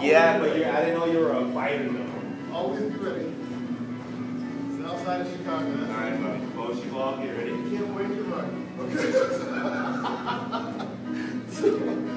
yeah, but I didn't know you were a fighter though. Always be ready. It's outside of Chicago. All right, buddy. Well, you all get ready. You can't wait to run. Okay.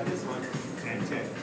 This one, and ten.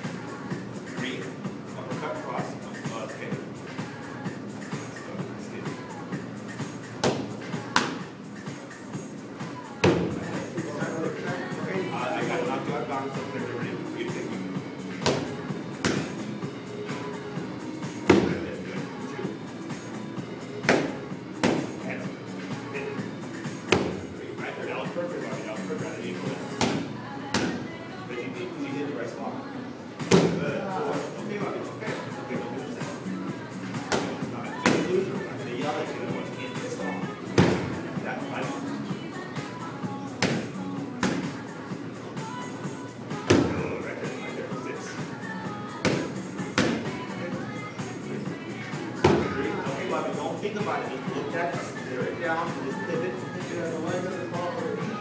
think about it. That's narrow down to pivot. You know, the line